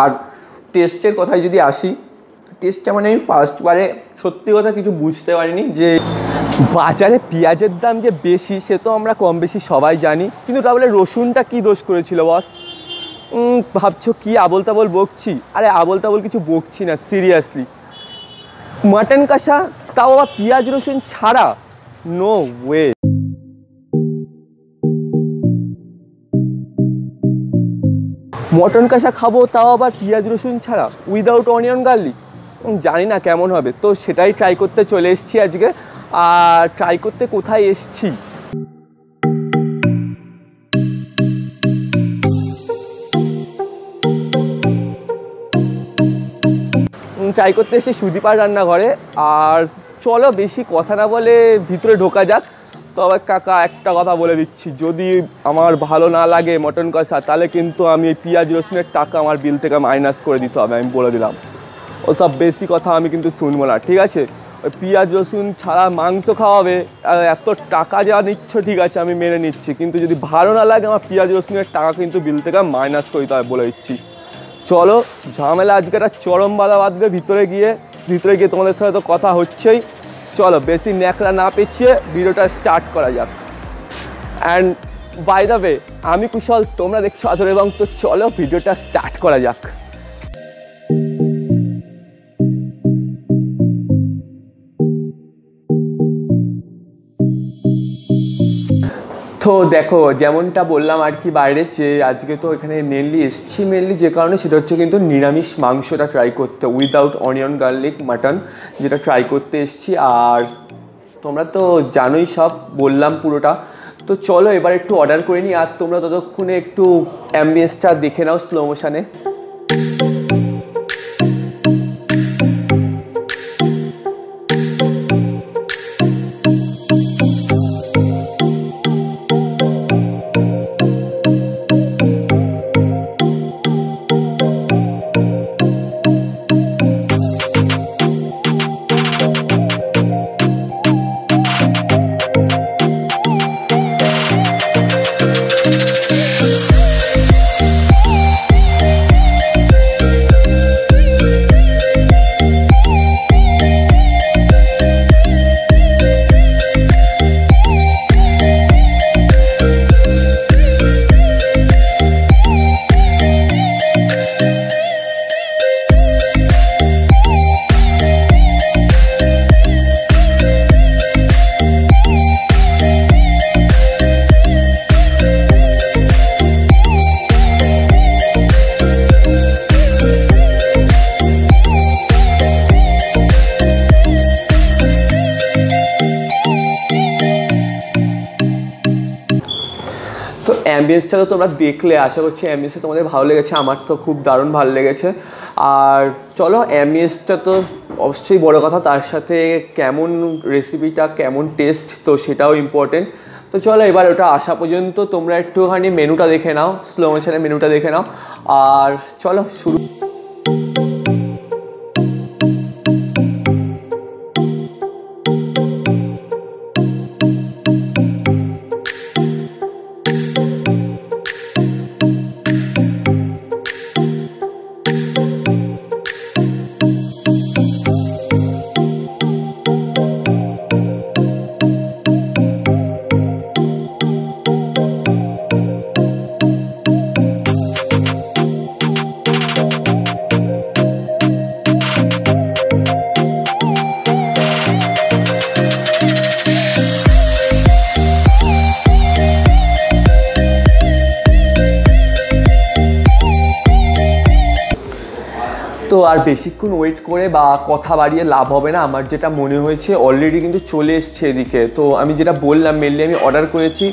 আর টেস্টের কথায় যদি আসি টেস্টটা মানে আমি ফার্স্টবারে সত্যি কথা কিছু বুঝতে পারিনি যে বাজারে পেঁয়াজের দাম যে বেশি, সে তো আমরা কম বেশি সবাই জানি। কিন্তু তাহলে রসুনটা কি দোষ করেছিল বস ভাবছ কি আবল তাবল বকছি? আরে আবল তাবল কিছু বকছি না সিরিয়াসলি মাটন কষা, তাও আবার পেঁয়াজ রসুন ছাড়া? নো ওয়ে মটন কষা খাব, তাও আবার পেঁয়াজ রসুন ছাড়া উইদাউট অনিয়ন গার্লিক জানি না কেমন হবে। তো সেটাই ট্রাই করতে চলে এসেছি আজকে। আর ট্রাই করতে কোথায় এসছি? ট্রাই করতে এসে সুদীপার রান্নাঘরে। আর চলো বেশি কথা না বলে ভিতরে ঢোকা যাক। তবে কাকা, একটা কথা বলে দিচ্ছি। যদি আমার ভালো না লাগে মটন কষা, তাহলে কিন্তু আমি এই পেঁয়াজ, রসুনের টাকা আমার বিল থেকে মাইনাস করে দিতে হবে, আমি বলে দিলাম। ওসব বেশি কথা আমি কিন্তু শুনব না, ঠিক আছে? ওই পেঁয়াজ, রসুন ছাড়া মাংস খাওয়াবে এত টাকা যা নিচ্ছ, ঠিক আছে, আমি মেনে নিচ্ছি। কিন্তু যদি ভালো না লাগে আমার পেঁয়াজ, রসুনের টাকা কিন্তু বিল থেকে মাইনাস করে দিতে হবে বলে দিচ্ছি। চলো, ঝামেলা আজকে একটা চরম বাধা বাঁধবে, ভিতরে গিয়ে ভিতরে গিয়ে তোমাদের সাথে তো কথা হচ্ছেই। চলো, বেশি ন্যাকড়া না পেছিয়ে ভিডিওটা স্টার্ট করা যাক। অ্যান্ড বাই আমি কুশল, তোমরা দেখছ আদর এবং তো চলো, ভিডিওটা স্টার্ট করা যাক। তো দেখো, যেমনটা বললাম আর কি বাইরে যে আজকে তো এখানে মেনলি এসছি মেনলি যে কারণে সেটা হচ্ছে কিন্তু নিরামিষ মাংসটা ট্রাই করতে উইদাউট অনিয়ন গার্লিক মাটন যেটা ট্রাই করতে এসছি। আর তোমরা তো জানোই সব, বললাম পুরোটা। তো চলো এবার একটু অর্ডার করে নিই, আর তোমরা ততক্ষণে একটু অ্যাম্বিয়েন্সটা দেখে নাও স্লো মোশনে অ্যাম্বিয়েন্সটা তো তোমরা দেখলে, আশা করছি অ্যাম্বিয়েন্সটা তোমাদের ভালো লেগেছে, আমার তো খুব দারুণ ভালো লেগেছে। আর চলো অ্যাম্বিয়েন্সটা তো অবশ্যই বড় কথা, তার সাথে কেমন রেসিপিটা কেমন টেস্ট তো সেটাও ইম্পর্টেন্ট তো চলো, এবার ওটা আসা পর্যন্ত তোমরা একটুখানি মেনুটা দেখে নাও স্লো মোশনের মেনুটা দেখে নাও। আর চলো, শুরু। তো আর বেশিক্ষণ ওয়েট করে বা কথা বাড়িয়ে লাভ হবে না। আমার যেটা মনে হয়েছে অলরেডি কিন্তু চলে এসছে এদিকে। তো আমি যেটা বললাম মেনলি আমি অর্ডার করেছি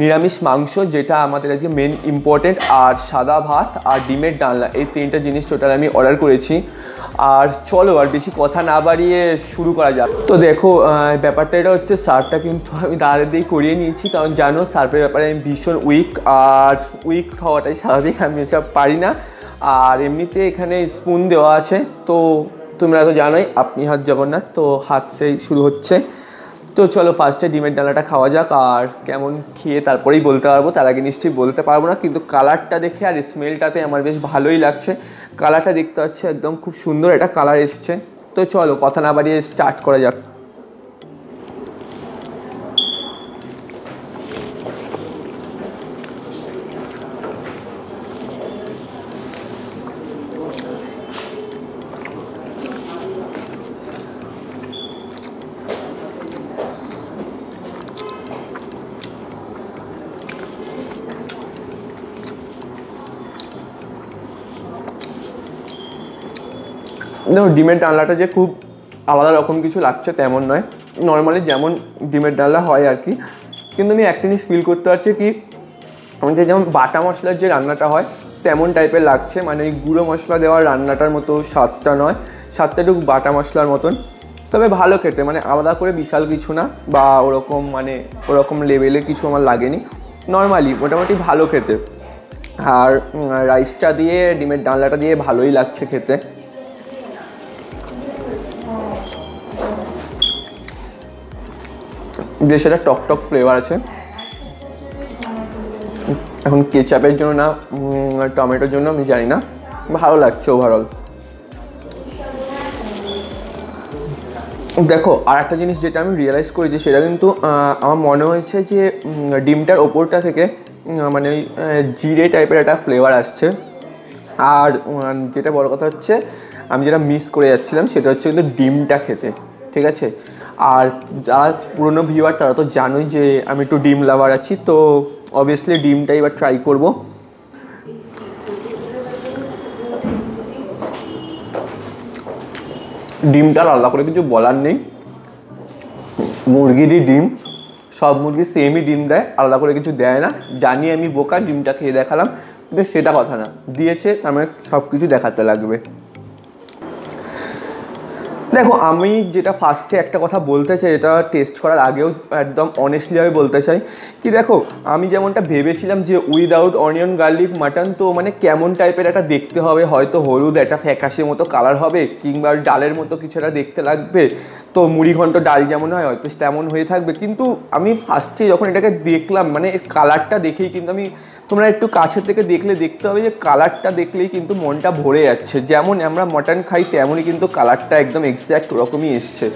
নিরামিষ মাংস, যেটা আমাদের আজকে মেন ইম্পর্টেন্ট আর সাদা ভাত আর ডিমের ডালনা। এই তিনটা জিনিস টোটাল আমি অর্ডার করেছি। আর চলো আর বেশি কথা না বাড়িয়ে শুরু করা যাক। তো দেখো ব্যাপারটা এটা হচ্ছে সার্ফটা কিন্তু আমি দাঁড়ে দিয়ে করিয়ে নিয়েছি, কারণ জানো সার্ফের ব্যাপারে আমি ভীষণ উইক আর উইক হওয়াটাই স্বাভাবিক, আমি এসব পারি না। আর এমনিতে এখানে স্পুন দেওয়া আছে, তো তোমরা তো জানোই আপনি হাত জগন্নাথ, তো হাত সেই শুরু হচ্ছে। তো চলো ফার্স্টে ডিমের ডালাটা খাওয়া যাক, আর কেমন খেয়ে তারপরেই বলতে পারব। তার আগে নিশ্চয়ই বলতে পারব না, কিন্তু কালারটা দেখে আর স্মেলটাতে আমার বেশ ভালোই লাগছে। কালারটা দেখতে পাচ্ছি একদম খুব সুন্দর একটা কালার এসছে। তো চলো কথা না বাড়িয়ে স্টার্ট করা যাক। দেখো, ডিমের ডালনাটা যে খুব আলাদা রকম কিছু লাগছে, তেমন নয়। নর্মালি যেমন ডিমের ডালনা হয় আর কি। কিন্তু আমি একটা জিনিস ফিল করতে পারছি কি আমাদের যেমন বাটা মশলার যে রান্নাটা হয়, তেমন টাইপের লাগছে। মানে ওই গুঁড়ো মশলা দেওয়ার রান্নাটার মতো স্বাদটা নয়। স্বাদটা একটু বাটা মশলার মতন। তবে ভালো খেতে মানে আলাদা করে বিশাল কিছু না, বা ওরকম মানে ওরকম লেভেলে কিছু আমার লাগেনি। নর্মালি মোটামুটি ভালো খেতে। আর রাইসটা দিয়ে, ডিমের ডালনাটা দিয়ে ভালোই লাগছে খেতে। বেশ একটা টক টক ফ্লেভার আছে। এখন কেচাপের জন্য না টমেটোর জন্য আমি জানি না। ভালো লাগছে ওভারঅল দেখো আর একটা জিনিস যেটা আমি রিয়েলাইজ করেছি, সেটা কিন্তু আমার মনে হয়েছে যে ডিমটার ওপরটা থেকে মানে ওই জিরে টাইপের একটা ফ্লেভার আসছে। আর যেটা বড় কথা হচ্ছে, আমি যেটা মিস করে যাচ্ছিলাম, সেটা হচ্ছে কিন্তু ডিমটা খেতে, ঠিক আছে? আর যারা পুরনো ভিউয়ার তারা তো জানোই যে আমি একটু ডিম লাভার আছি, তো অবভিয়াসলি ডিমটা এবার ট্রাই করব। ডিমটা আলাদা করে কিছু বলার নেই। মুরগিরই ডিম, সব মুরগি সেমই ডিম দেয়, আলাদা করে কিছু দেয় না। জানি আমি বোকা, ডিমটা খেয়ে দেখালাম, কিন্তু সেটা কথা না। দিয়েছে, তার মানে সব কিছু দেখাতে লাগবে। দেখো, আমি যেটা ফার্স্টে একটা কথা বলতে চাই, এটা টেস্ট করার আগেও একদম অনেস্টলিভাবে বলতে চাই কি দেখো, আমি যেমনটা ভেবেছিলাম যে উইদাউট অনিয়ন গার্লিক মাটন তো মানে কেমন টাইপের একটা দেখতে হবে, হয়তো হলুদ, একটা ফ্যাকাশে মতো কালার হবে, কিংবা ডালের মতো কিছু একটা দেখতে লাগবে, তো মুড়ি ঘন্ট ডাল যেমন হয়, হয়তো তেমন হয়ে থাকবে, কিন্তু আমি ফার্স্টে যখন এটাকে দেখলাম মানে কালারটা দেখেই কিন্তু আমি তোমরা একটু কাছের থেকে দেখলে দেখতে হবে যে কালারটা দেখলেই কিন্তু মনটা ভরে যাচ্ছে। যেমন আমরা মটন খাই, তেমনই কিন্তু কালারটা একদম এক্স্যাক্ট ওরকমই এসছে।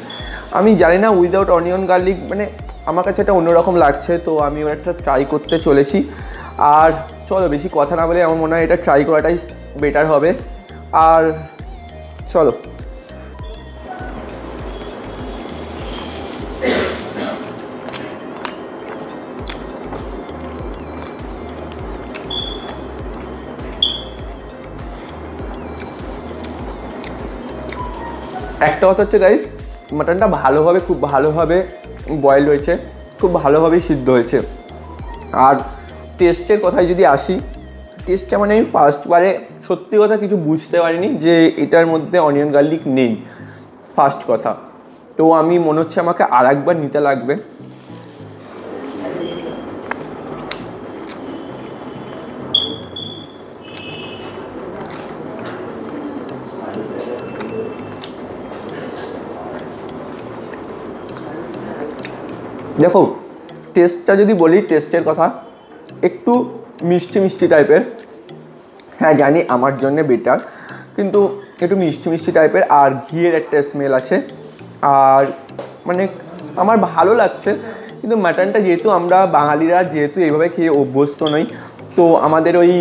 আমি জানি না উইদাউট অনিয়ন গার্লিক মানে আমার কাছে এটা অন্যরকম লাগছে, তো আমি এবার একটা ট্রাই করতে চলেছি। আর চলো, বেশি কথা না বলে আমার মনে হয় এটা ট্রাই করাটাই বেটার হবে। আর চলো একটা কথা হচ্ছে গাইজ মাটনটা ভালোভাবে, খুব ভালোভাবে বয়েল হয়েছে, খুব ভালোভাবেই সিদ্ধ হয়েছে। আর টেস্টের কথায় যদি আসি টেস্টটা মানে আমি ফার্স্টবারে সত্যি কথা কিছু বুঝতে পারিনি যে এটার মধ্যে অনিয়ন গার্লিক নেই। ফার্স্ট কথা। তো আমি মনে হচ্ছে আমাকে আর একবার নিতে লাগবে। দেখো টেস্টটা যদি বলি টেস্টের কথা, একটু মিষ্টি মিষ্টি টাইপের হ্যাঁ জানি আমার জন্য বেটার কিন্তু একটু মিষ্টি মিষ্টি টাইপের আর ঘিয়ের একটা স্মেল আছে। আর মানে আমার ভালো লাগছে, কিন্তু মাটনটা যেহেতু আমরা বাঙালিরা যেহেতু এইভাবে খেয়ে অভ্যস্ত নই, তো আমাদের ওই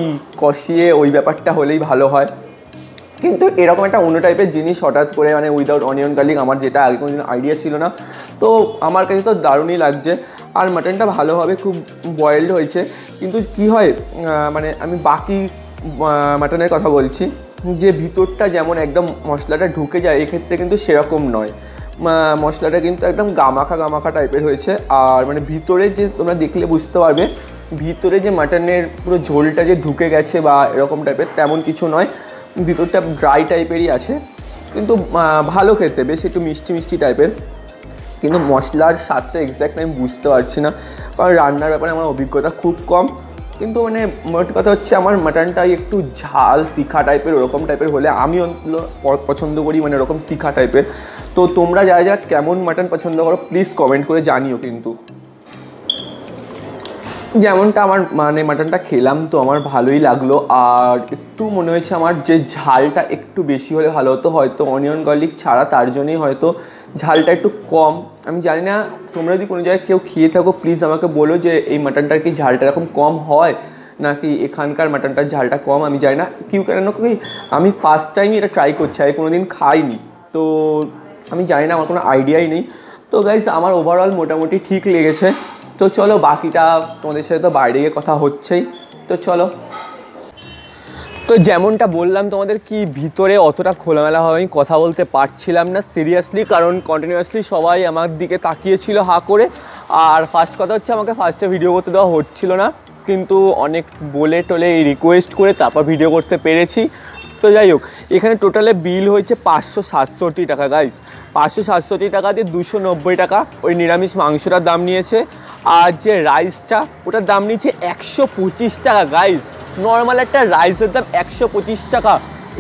কষিয়ে ওই ব্যাপারটা হলেই ভালো হয়। কিন্তু এরকম একটা অন্য টাইপের জিনিস হঠাৎ করে মানে উইদাউট অনিয়ন গার্লিক আমার যেটা আগে কোনো আইডিয়া ছিল না। তো আমার কাছে তো দারুণই লাগছে। আর মাটনটা ভালোভাবে খুব বয়েলড হয়েছে। কিন্তু কি হয় মানে আমি বাকি মাটনের কথা বলছি, যে ভিতরটা যেমন একদম মশলাটা ঢুকে যায়, এক্ষেত্রে কিন্তু সেরকম নয়। মশলাটা কিন্তু একদম গামাখা গামাখা টাইপের হয়েছে। আর মানে ভিতরে যে তোমরা দেখলে বুঝতে পারবে, ভিতরে যে মাটনের পুরো ঝোলটা যে ঢুকে গেছে বা এরকম টাইপের তেমন কিছু নয়। ভিতরটা ড্রাই টাইপেরই আছে, কিন্তু ভালো খেতে, বেশ একটু মিষ্টি মিষ্টি টাইপের কিন্তু মশলার স্বাদটা এক্স্যাক্ট আমি বুঝতে পারছি না, কারণ রান্নার ব্যাপারে আমার অভিজ্ঞতা খুব কম। কিন্তু মানে মোট কথা হচ্ছে আমার মাটনটা একটু ঝাল, তিখা টাইপের ওরকম টাইপের হলে আমি পছন্দ করি মানে ওরকম তিখা টাইপের তো তোমরা যারা যারা কেমন মাটন পছন্দ করো প্লিজ কমেন্ট করে জানিও কিন্তু। যেমনটা আমার মানে মাটনটা খেলাম তো আমার ভালোই লাগল। আর একটু মনে হয়েছে আমার যে ঝালটা একটু বেশি হলে ভালো হতো, হয়তো অনিয়ন গার্লিক ছাড়া, তার জন্যই হয়তো ঝালটা একটু কম। আমি জানি না, তোমরা যদি কোনো জায়গায় কেউ খেয়ে থাকো প্লিজ আমাকে বলো যে এই মাটনটার কি ঝালটা এরকম কম হয়, নাকি এখানকার মাটনটার ঝালটা কম, আমি জানি না। কেউ কেন কি, আমি ফার্স্ট টাইমই এটা ট্রাই করছি, আমি কোনো দিন খাইনি। তো আমি জানি না, আমার কোনো আইডিয়াই নেই। তো গাইজ আমার ওভারঅল মোটামুটি ঠিক লেগেছে। তো চলো, বাকিটা তোমাদের সাথে তো বাইরে গিয়ে কথা হচ্ছেই। তো চলো। তো যেমনটা বললাম তোমাদের কি ভিতরে অতটা খোলামেলাভাবে আমি কথা বলতে পারছিলাম না সিরিয়াসলি কারণ কন্টিনিউয়াসলি সবাই আমার দিকে তাকিয়েছিল হা করে। আর ফার্স্ট কথা হচ্ছে, আমাকে ফার্স্টে ভিডিও করতে দেওয়া হচ্ছিল না। কিন্তু অনেক বলে টলে রিকোয়েস্ট করে তারপর ভিডিও করতে পেরেছি। তো যাই হোক, এখানে টোটালে বিল হয়েছে পাঁচশো সাতষট্টি টাকা গাইস পাঁচশো সাতষট্টি টাকা দিয়ে দুশো নব্বই টাকা ওই নিরামিষ মাংসটার দাম নিয়েছে। আর যে রাইসটা ওটার দাম নিচ্ছে একশো পঁচিশ টাকা। রাইস নর্মাল একটা রাইসের দাম একশো পঁচিশ টাকা।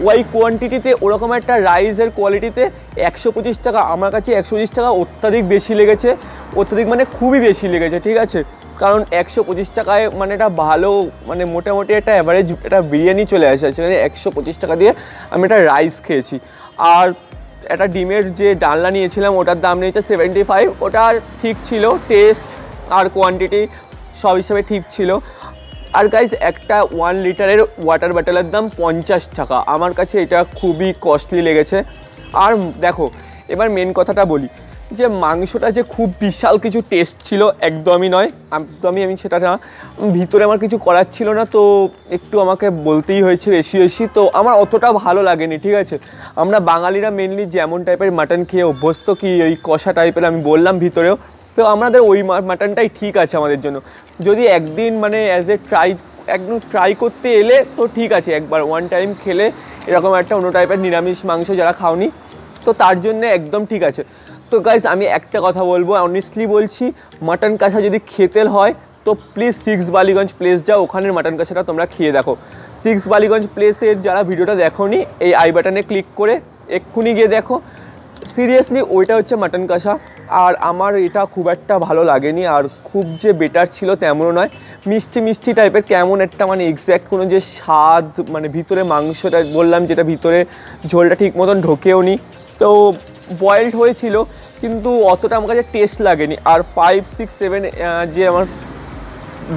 ওই কোয়ান্টিটিতে ওরকম একটা রাইসের কোয়ালিটিতে একশো পঁচিশ টাকা। আমার কাছে একশো পঁচিশ টাকা অত্যাধিক বেশি লেগেছে। অত্যাধিক মানে খুবই বেশি লেগেছে, ঠিক আছে? কারণ একশো পঁচিশ টাকায় মানে এটা ভালো মানে মোটামুটি একটা অ্যাভারেজ একটা বিরিয়ানি চলে আসে। সেখানে একশো পঁচিশ টাকা দিয়ে আমি একটা রাইস খেয়েছি। আর একটা ডিমের যে ডালনা নিয়েছিলাম, ওটার দাম নিয়েছে সেভেন্টি ফাইভ ওটা ঠিক ছিল টেস্ট আর কোয়ান্টিটি সব হিসাবে ঠিক ছিল। আর গাইজ একটা ওয়ান লিটারের ওয়াটার বটলের দাম পঞ্চাশ টাকা। আমার কাছে এটা খুবই কস্টলি লেগেছে। আর দেখো, এবার মেন কথাটা বলি, যে মাংসটা যে খুব বিশাল কিছু টেস্ট ছিল একদমই নয়। একদমই আমি সেটা না, ভিতরে আমার কিছু করার ছিল না, তো একটু আমাকে বলতেই হয়েছে বেশি বেশি তো আমার অতটা ভালো লাগেনি, ঠিক আছে? আমরা বাঙালিরা মেনলি যেমন টাইপের মাটন খেয়ে অভ্যস্ত কি ওই কষা টাইপের আমি বললাম ভিতরেও। তো আমাদের ওই মাটনটাই ঠিক আছে আমাদের জন্য। যদি একদিন মানে অ্যাজ এ ট্রাই একদম ট্রাই করতে এলে তো ঠিক আছে, একবার ওয়ান টাইম খেলে এরকম একটা অন্য টাইপের নিরামিষ মাংস যারা খাওনি, তো তার জন্য একদম ঠিক আছে। তো গাইজ আমি একটা কথা বলব অনেস্টলি বলছি মাটন কাঁচা যদি খেতে হয়, তো প্লিজ সিক্স বালিগঞ্জ প্লেস যাও, ওখানের মাটন কাঁচাটা তোমরা খেয়ে দেখো। সিক্স বালিগঞ্জ প্লেসের যারা ভিডিওটা দেখোনি, এই আই বাটনে ক্লিক করে এক্ষুনি গিয়ে দেখো। সিরিয়াসলি ওইটা হচ্ছে মাটন কষা। আর আমার এটা খুব একটা ভালো লাগেনি, আর খুব যে বেটার ছিল তেমনও নয়। মিষ্টি মিষ্টি টাইপের কেমন একটা মানে এক্স্যাক্ট কোনো যে স্বাদ মানে ভিতরে মাংসটা বললাম যেটা ভিতরে ঝোলটা ঠিক মতন ঢোকেও নি। তো বয়েলড হয়েছিল, কিন্তু অতটা আমার কাছে টেস্ট লাগেনি। আর ফাইভ সিক্স সেভেন যে আমার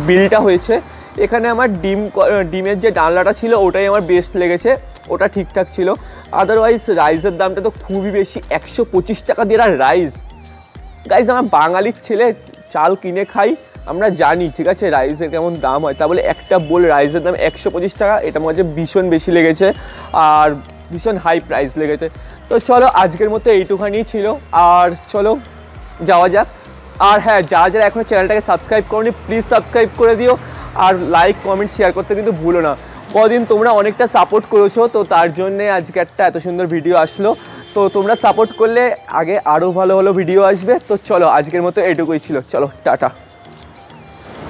বিলটা হয়েছে, এখানে আমার ডিম ডিমের যে ডালনাটা ছিল, ওটাই আমার বেস্ট লেগেছে। ওটা ঠিকঠাক ছিল। আদারওয়াইজ রাইসের দামটা তো খুবই বেশি, একশো পঁচিশ টাকা দিয়ে রাইস গাইজ আমার বাঙালির ছেলে, চাল কিনে খাই, আমরা জানি, ঠিক আছে রাইসের কেমন দাম হয়। তা বলে একটা বোল রাইসের দাম একশো পঁচিশ টাকা, এটা আমার কাছে ভীষণ বেশি লেগেছে, আর ভীষণ হাই প্রাইস লেগেছে। তো চলো, আজকের মতো এইটুখানি ছিল, আর চলো, যাওয়া যাক। আর হ্যাঁ যারা যারা এখনও চ্যানেলটাকে সাবস্ক্রাইব করনি প্লিজ সাবস্ক্রাইব করে দিও, আর লাইক কমেন্ট শেয়ার করতে কিন্তু ভুলো না। কদিন তোমরা অনেকটা সাপোর্ট করেছ, তো তার জন্যে আজকে একটা এত সুন্দর ভিডিও আসলো। তো তোমরা সাপোর্ট করলে আগে আরও ভালো ভালো ভিডিও আসবে। তো চলো, আজকের মতো এটুকুই ছিল। চলো, টাটা।